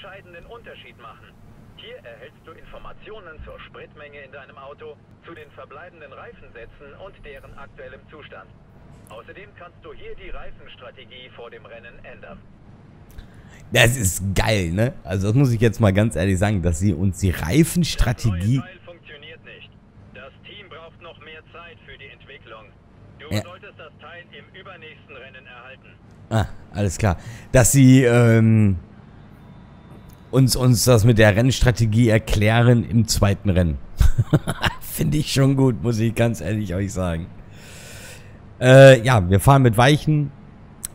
entscheidenden Unterschied machen. Hier erhältst du Informationen zur Spritmenge in deinem Auto, zu den verbleibenden Reifensätzen und deren aktuellem Zustand. Außerdem kannst du hier die Reifenstrategie vor dem Rennen ändern. Das ist geil, ne? Also das muss ich jetzt mal ganz ehrlich sagen, dass sie uns die Reifenstrategie... Das neue funktioniert nicht. Das Team braucht noch mehr Zeit für die Entwicklung. Du Ja. solltest das Teil im übernächsten Rennen erhalten. Ah, alles klar. Dass sie ähm, uns, uns das mit der Rennstrategie erklären im zweiten Rennen. Finde ich schon gut, muss ich ganz ehrlich euch sagen. Äh, ja, wir fahren mit Weichen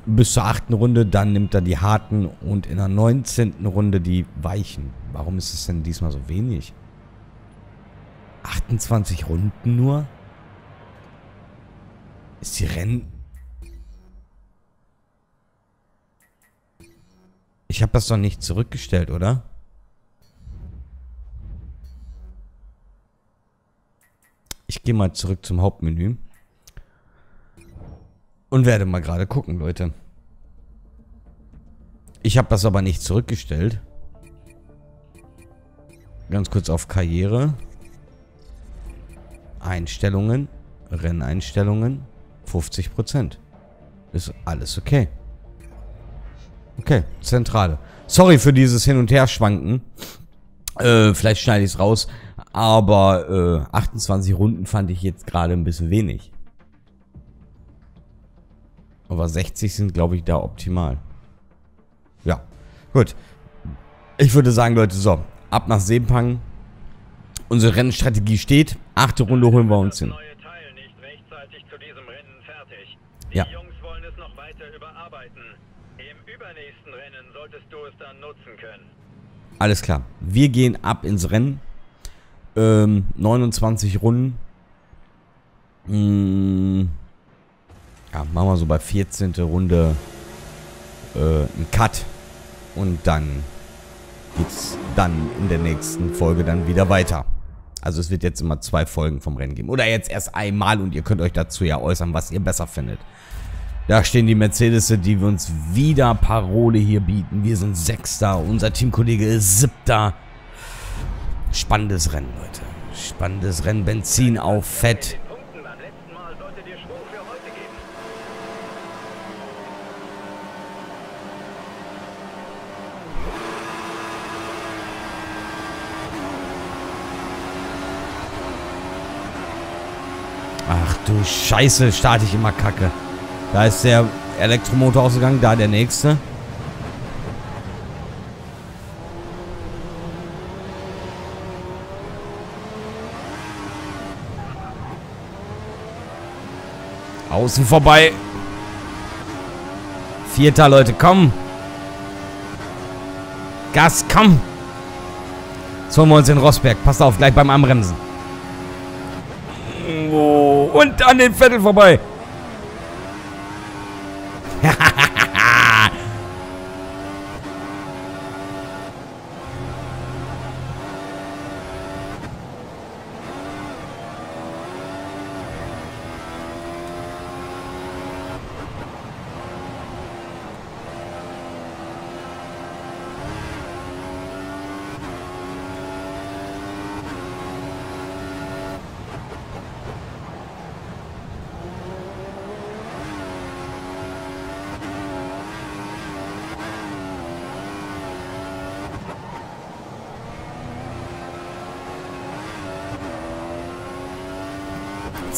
bis zur achten Runde, dann nimmt er die harten und in der 19. Runde die Weichen. Warum ist es denn diesmal so wenig? 28 Runden nur? Ist die Rennen... Ich habe das doch nicht zurückgestellt, oder? Ich gehe mal zurück zum Hauptmenü. Und werde mal gerade gucken, Leute. Ich habe das aber nicht zurückgestellt. Ganz kurz auf Karriere. Einstellungen. Renneinstellungen. 50%. Ist alles okay. Okay, Zentrale. Sorry für dieses Hin- und Herschwanken. Äh, vielleicht schneide ich es raus. Aber äh, 28 Runden fand ich jetzt gerade ein bisschen wenig. Aber 60 sind, glaube ich, da optimal. Ja, gut. Ich würde sagen, Leute, so. Ab nach Sepang. Unsere Rennstrategie steht. Achte Runde holen wir uns hin. neue Teil nicht rechtzeitig zu diesem Rennen fertig. Die Ja. Übernächsten Rennen solltest du es dann nutzen können. Alles klar. Wir gehen ab ins Rennen. Ähm, 29 Runden. Mm, ja, machen wir so bei 14. Runde äh, einen Cut. Und dann geht's dann in der nächsten Folge dann wieder weiter. Also es wird jetzt immer zwei Folgen vom Rennen geben. Oder jetzt erst einmal und ihr könnt euch dazu ja äußern, was ihr besser findet. Da stehen die Mercedes, die wir uns wieder Parole hier bieten. Wir sind Sechster, unser Teamkollege ist Siebter. Spannendes Rennen, Leute. Spannendes Rennen. Benzin auf Fett. Ach du Scheiße, starte ich immer kacke. Da ist der Elektromotor ausgegangen, da der nächste. Außen vorbei. Vierter, Leute, komm. Gas, komm. Jetzt holen wir uns in Rosberg. Passt auf, gleich beim Anbremsen. Oh, und an den Vettel vorbei.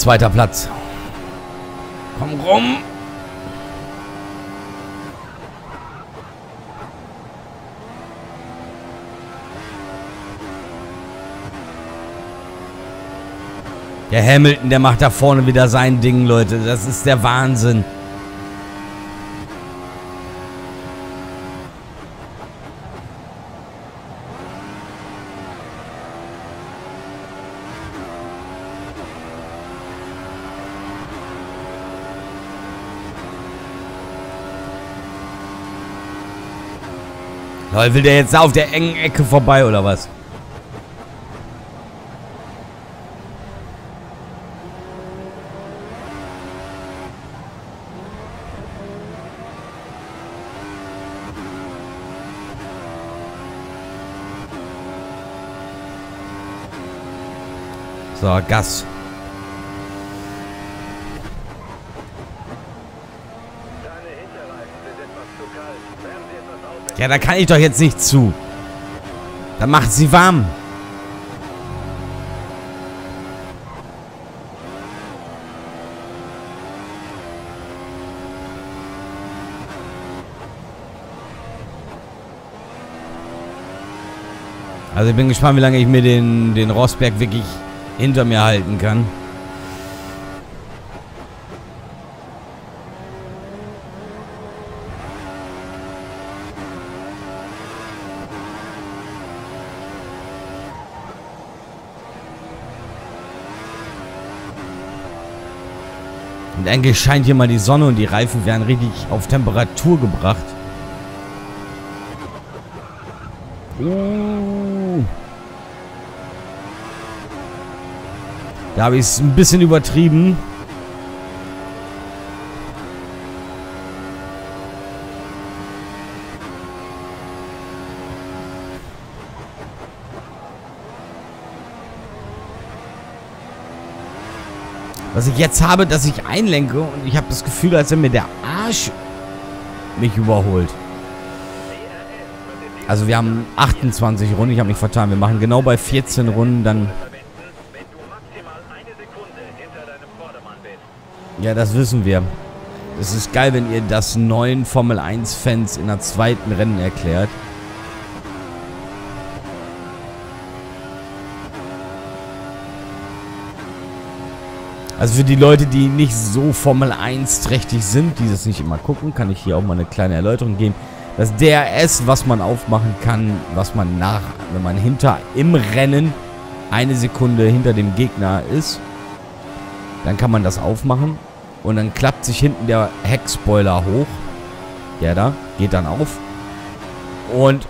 Zweiter Platz. Komm rum. Der Hamilton, der macht da vorne wieder sein Ding, Leute. Das ist der Wahnsinn. Aber will der jetzt auf der engen Ecke vorbei oder was? So, Gas. Ja, da kann ich doch jetzt nicht zu. Dann macht sie warm. Also ich bin gespannt, wie lange ich mir den, den Rossberg wirklich hinter mir halten kann. Und eigentlich scheint hier mal die Sonne und die Reifen werden richtig auf Temperatur gebracht. Uh. Da habe ich es ein bisschen übertrieben. Was ich jetzt habe, dass ich einlenke und ich habe das Gefühl, als wenn mir der Arsch mich überholt. Also wir haben 28 Runden, ich habe mich vertan. Wir machen genau bei 14 Runden dann... Ja, das wissen wir. Es ist geil, wenn ihr das neuen Formel 1 Fans in der zweiten Rennen erklärt. Also für die Leute, die nicht so Formel 1 trächtig sind, die das nicht immer gucken, kann ich hier auch mal eine kleine Erläuterung geben. Das DRS, was man aufmachen kann, was man nach, wenn man hinter im Rennen eine Sekunde hinter dem Gegner ist, dann kann man das aufmachen und dann klappt sich hinten der Heckspoiler hoch. Der da geht dann auf. Und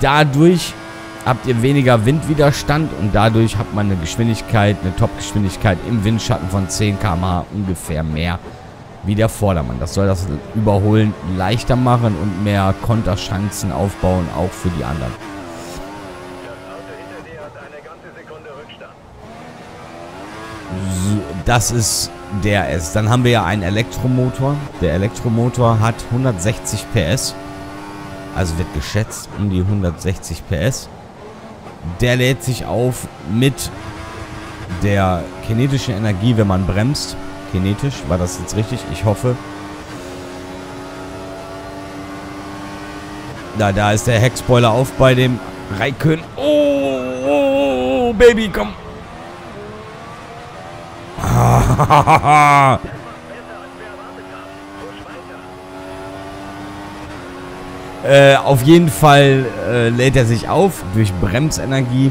dadurch habt ihr weniger Windwiderstand und dadurch hat man eine Geschwindigkeit, eine Topgeschwindigkeit im Windschatten von 10 km/h ungefähr mehr wie der Vordermann. Das soll das Überholen leichter machen und mehr Konterchancen aufbauen, auch für die anderen. Das ist der S. Dann haben wir ja einen Elektromotor. Der Elektromotor hat 160 PS. Also wird geschätzt um die 160 PS. Der lädt sich auf mit der kinetischen Energie, wenn man bremst. Kinetisch, war das jetzt richtig? Ich hoffe. Na, da ist der Heckspoiler auf bei dem Raikön. Oh, oh, oh, Baby, komm. Besser als wir erwartet haben. Push weiter. Äh, auf jeden Fall äh, lädt er sich auf durch Bremsenergie.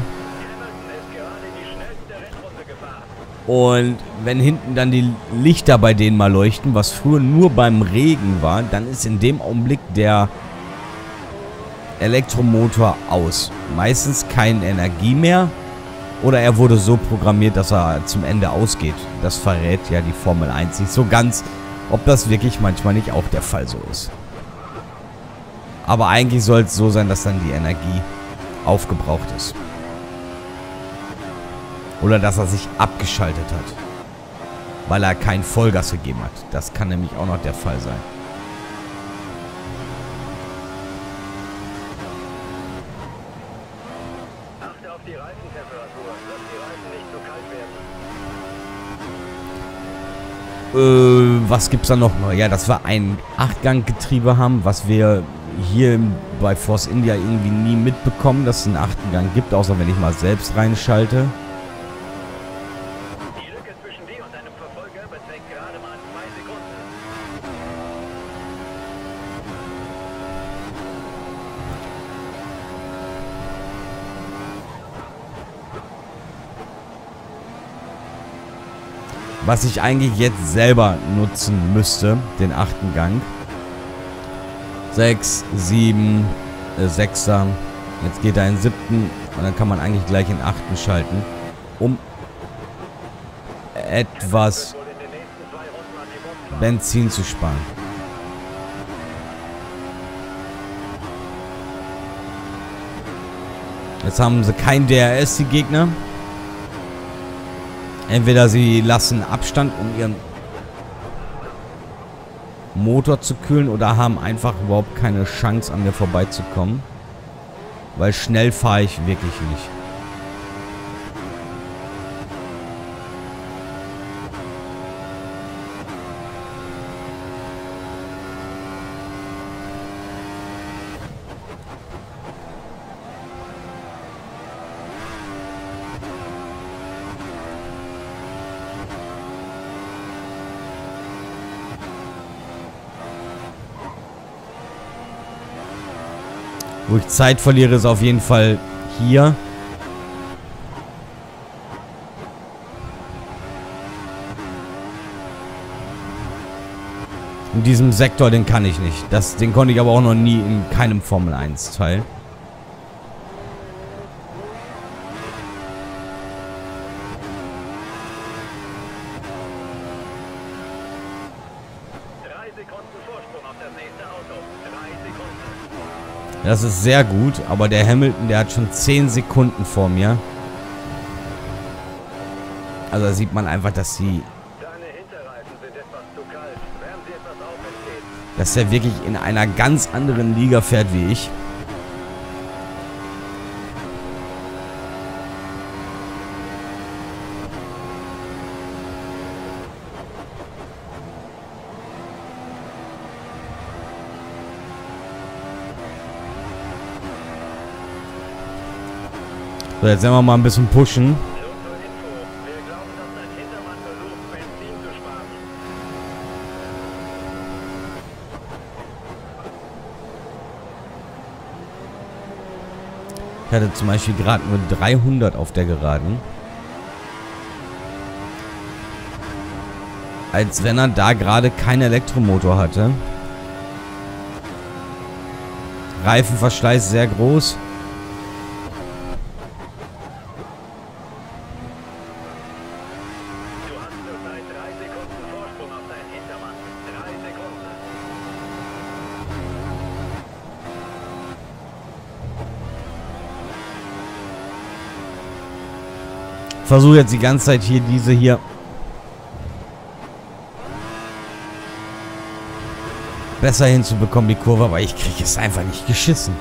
Und wenn hinten dann die Lichter bei denen mal leuchten, was früher nur beim Regen war, dann ist in dem Augenblick der Elektromotor aus. Meistens keine Energie mehr. Oder er wurde so programmiert, dass er zum Ende ausgeht. Das verrät ja die Formel 1 nicht so ganz, ob das wirklich manchmal nicht auch der Fall so ist. Aber eigentlich soll es so sein, dass dann die Energie aufgebraucht ist. Oder dass er sich abgeschaltet hat. Weil er kein Vollgas gegeben hat. Das kann nämlich auch noch der Fall sein. Äh, was gibt's da noch? Ja, dass wir ein Achtganggetriebe haben, was wir hier bei Force India irgendwie nie mitbekommen, dass es einen achten Gang gibt, außer wenn ich mal selbst reinschalte. Was ich eigentlich jetzt selber nutzen müsste, den achten Gang. 6, 7, äh, 6er. Jetzt geht er in siebten und dann kann man eigentlich gleich in achten schalten, um etwas. Benzin zu sparen. Jetzt haben sie kein DRS, die Gegner. Entweder sie lassen Abstand, um ihren Motor zu kühlen oder haben einfach überhaupt keine Chance, an mir vorbeizukommen. Weil schnell fahre ich wirklich nicht. Wo ich Zeit verliere, ist auf jeden Fall hier. In diesem Sektor, den kann ich nicht. Das, den konnte ich aber auch noch nie in keinem Formel 1 Teil. Das ist sehr gut, aber der Hamilton, der hat schon 10 Sekunden vor mir. Also da sieht man einfach, dass sie... Dass er wirklich in einer ganz anderen Liga fährt wie ich. So, jetzt werden wir mal ein bisschen pushen. Ich hatte zum Beispiel gerade nur 300 auf der Geraden. Als wenn er da gerade keinen Elektromotor hatte. Reifenverschleiß sehr groß. Versuche jetzt die ganze Zeit hier diese hier besser hinzubekommen, die Kurve, aber ich kriege es einfach nicht geschissen.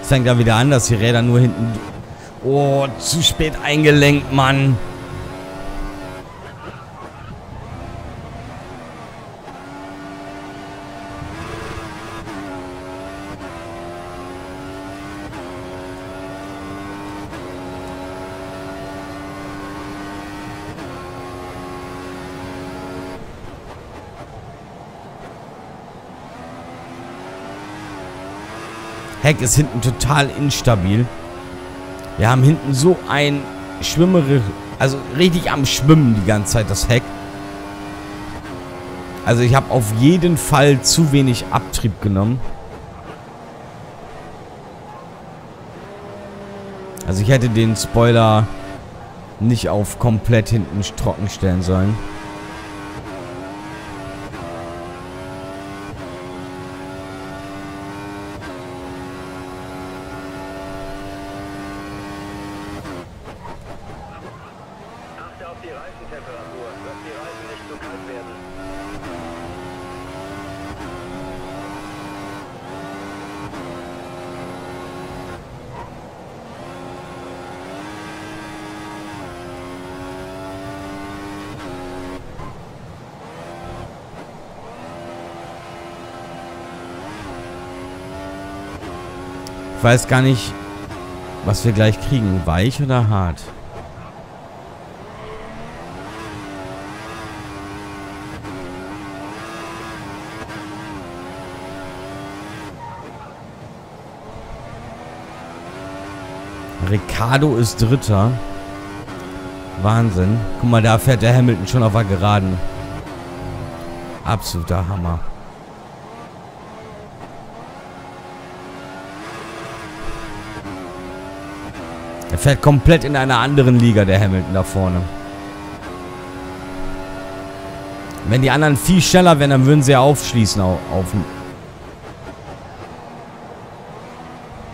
Es fängt dann wieder an, dass die Räder nur hinten Oh, zu spät eingelenkt, Mann. Heck ist hinten total instabil. Wir haben hinten so ein Schwimmere, also richtig am Schwimmen die ganze Zeit, das Heck. Also ich habe auf jeden Fall zu wenig Abtrieb genommen. Also ich hätte den Spoiler nicht auf komplett hinten trocken stellen sollen. Ich weiß gar nicht, was wir gleich kriegen. Weich oder hart? Ricardo ist Dritter. Wahnsinn. Guck mal, da fährt der Hamilton schon auf der Geraden. Absoluter Hammer. Er fährt komplett in einer anderen Liga, der Hamilton da vorne. Wenn die anderen viel schneller wären, dann würden sie ja aufschließen auf, auf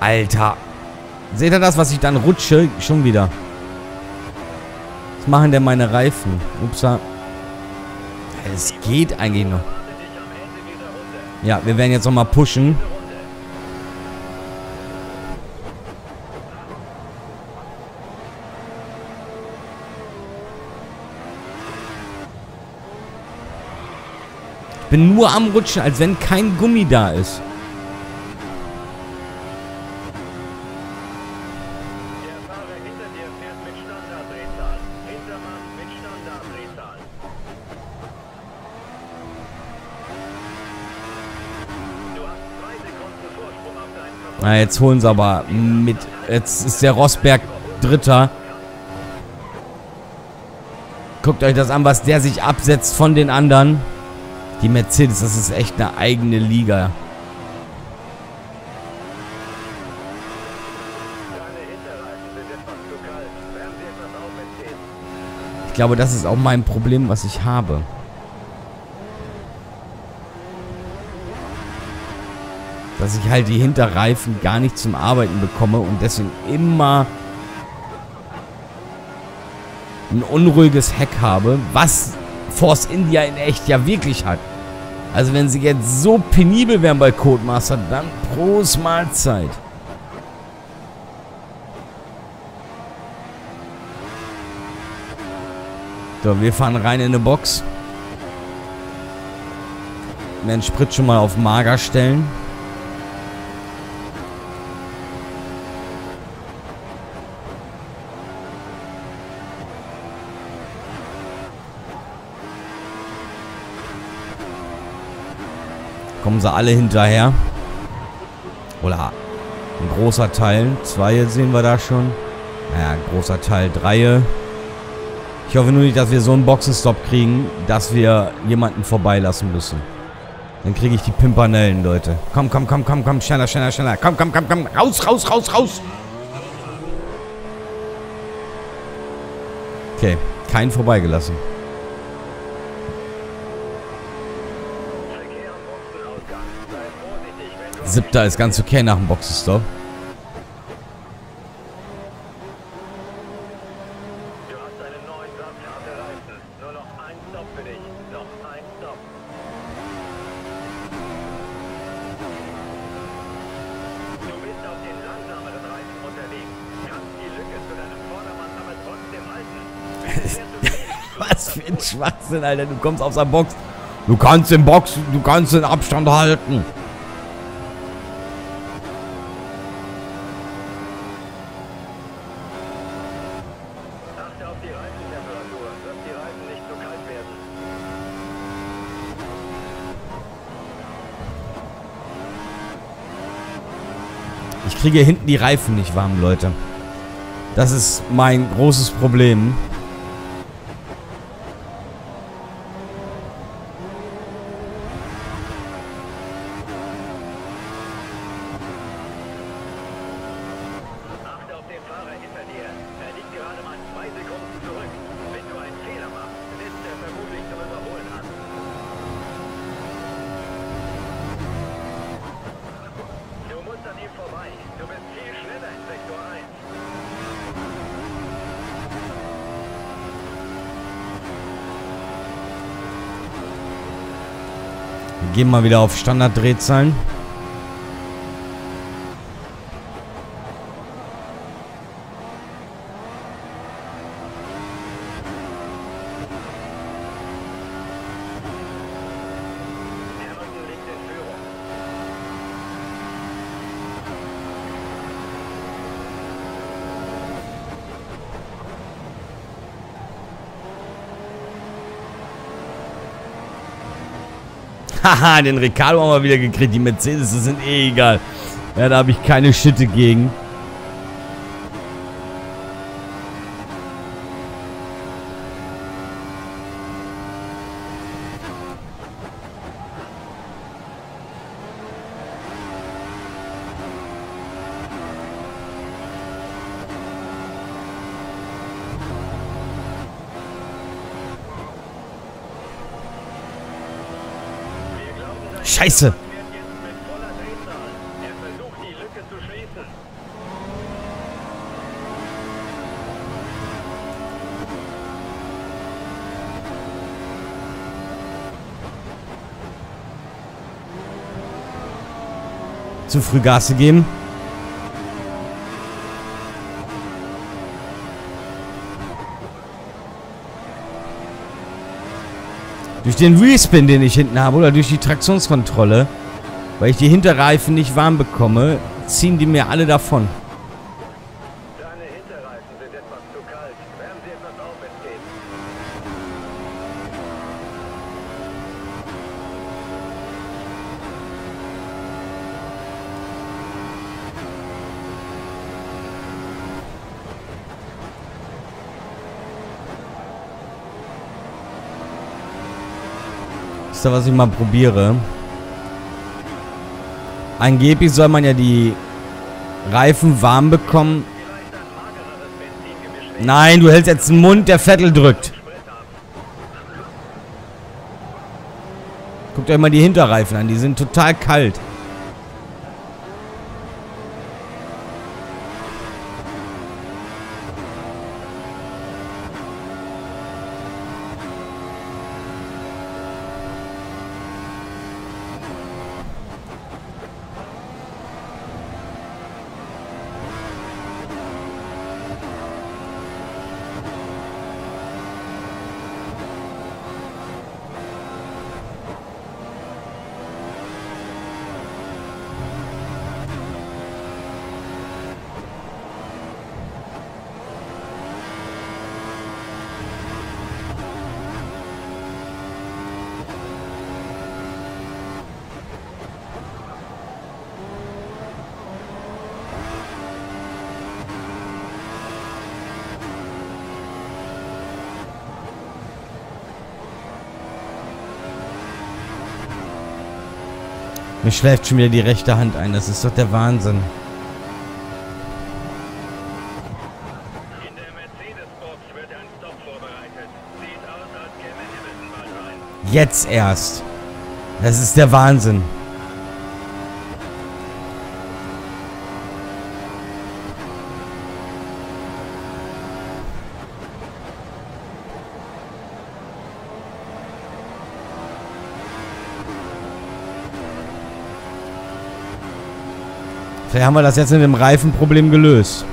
Alter. Seht ihr das, was ich dann rutsche? Schon wieder. Was machen denn meine Reifen? Upsa. Es geht eigentlich noch. Ja, wir werden jetzt nochmal pushen. Ich bin nur am Rutschen, als wenn kein Gummi da ist. Na, jetzt holen sie aber mit. Jetzt ist der Rosberg Dritter. Guckt euch das an, was der sich absetzt von den anderen. Die Mercedes, das ist echt eine eigene Liga. Ich glaube, das ist auch mein Problem, was ich habe. Dass ich halt die Hinterreifen gar nicht zum Arbeiten bekomme und deswegen immer ein unruhiges Heck habe, was Force India in echt ja wirklich hat. Also wenn sie jetzt so penibel wären bei Codemaster, dann Prost Mahlzeit. So, wir fahren rein in eine Box. Den Sprit schon mal auf mager stellen. Kommen sie alle hinterher. Oder ein großer Teil. Zwei sehen wir da schon. Naja, ein großer Teil. Drei. Ich hoffe nur nicht, dass wir so einen Boxenstopp kriegen, dass wir jemanden vorbeilassen müssen. Dann kriege ich die Pimpanellen, Leute. Komm, komm, komm, komm, komm. Schneller, schneller, schneller. Komm, komm, komm, komm. Raus, raus, raus, raus. Okay, keinen vorbeigelassen. Siebter ist ganz okay nach dem Boxenstopp. Was für ein Schwachsinn, Alter. Du kommst aus der Box. Du kannst den Box, du kannst den Abstand halten. Ich kriege hinten die Reifen nicht warm, Leute. Das ist mein großes Problem. Wir gehen mal wieder auf Standarddrehzahlen. Haha, den Ricardo haben wir wieder gekriegt. Die Mercedes das sind eh egal. Ja, da habe ich keine Schitte gegen. Scheiße. Fährt jetzt mit voller Drehzahl. Er versucht, die Schließen. Zu früh Gas gegeben. Durch den Respin, den ich hinten habe, oder durch die Traktionskontrolle, weil ich die Hinterreifen nicht warm bekomme, ziehen die mir alle davon. Deine Hinterreifen sind etwas zu kalt. Wärmen Sie etwas auf, wenn es geht. Da was ich mal probiere? Angeblich soll man ja die Reifen warm bekommen. Nein, du hältst jetzt den Mund, der Vettel drückt. Guckt euch mal die Hinterreifen an, die sind total kalt. Mir schläft schon wieder die rechte Hand ein, das ist doch der Wahnsinn. Jetzt erst. Das ist der Wahnsinn. Vielleicht haben wir das jetzt mit dem Reifenproblem gelöst.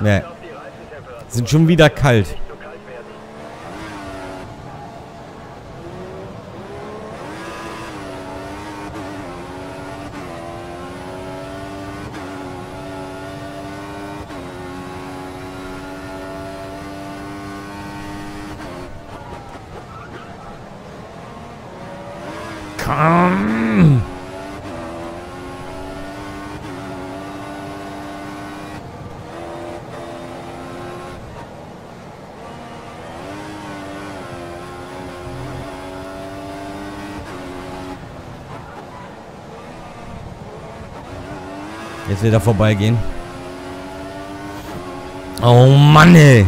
Nee, sind schon wieder kalt. Jetzt wieder vorbeigehen. Oh Mann, ey.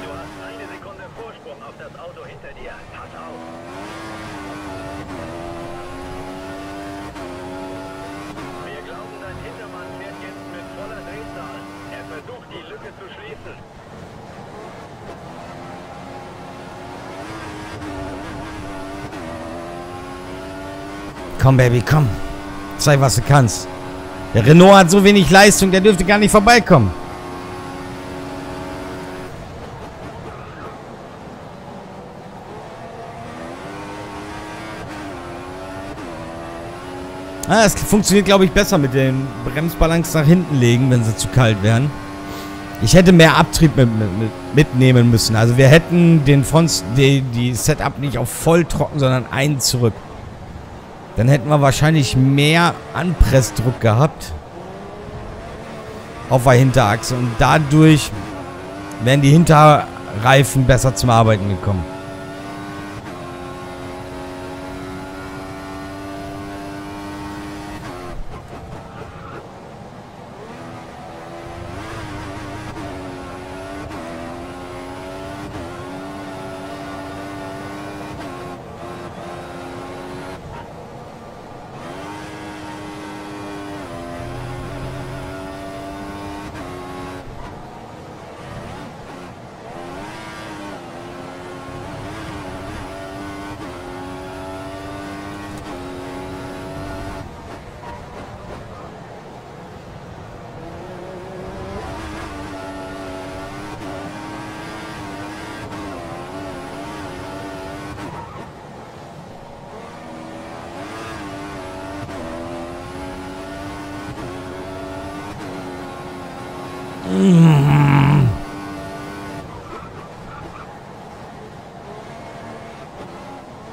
Du hast eine Sekunde Vorsprung auf das Auto hinter dir. Pass auf. Wir glauben, dein Hintermann fährt jetzt mit voller Drehzahl. Er versucht, die Lücke zu schließen. Komm, Baby, komm. Zeig, was du kannst. Der Renault hat so wenig Leistung, der dürfte gar nicht vorbeikommen. Ah, es funktioniert, glaube ich, besser mit den Bremsbalance nach hinten legen, wenn sie zu kalt wären. Ich hätte mehr Abtrieb mit, mit, mit, mitnehmen müssen. Also wir hätten den Front, die, die Setup nicht auf voll trocken, sondern einen zurück. Dann hätten wir wahrscheinlich mehr Anpressdruck gehabt. Auf der Hinterachse. Und dadurch wären die Hinterreifen besser zum Arbeiten gekommen.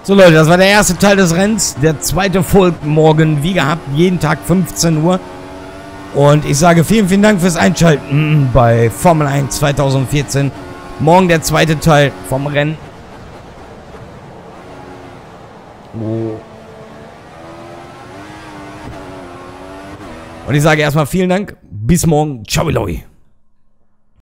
So Leute, das war der erste Teil des Rennens. Der zweite folgt morgen, wie gehabt, jeden Tag 15 Uhr. Und ich sage vielen, vielen Dank fürs Einschalten bei Formel 1 2014. Morgen der zweite Teil vom Rennen. Oh. Und ich sage erstmal vielen Dank. Bis morgen. Ciao, Leute.